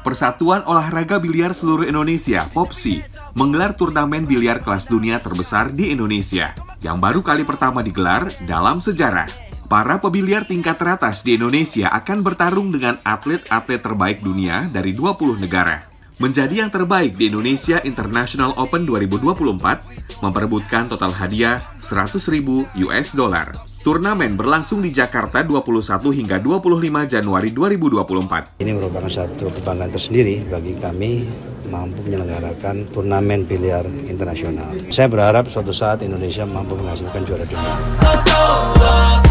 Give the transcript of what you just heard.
Persatuan Olahraga Biliar Seluruh Indonesia, POPSI, menggelar turnamen biliar kelas dunia terbesar di Indonesia yang baru kali pertama digelar dalam sejarah. Para pebiliar tingkat teratas di Indonesia akan bertarung dengan atlet-atlet terbaik dunia dari 20 negara. Menjadi yang terbaik di Indonesia International Open 2024 memperebutkan total hadiah 100.000 US dollar. Turnamen berlangsung di Jakarta 21 hingga 25 Januari 2024. Ini merupakan satu kebanggaan tersendiri bagi kami mampu menyelenggarakan turnamen biliar internasional. Saya berharap suatu saat Indonesia mampu menghasilkan juara dunia.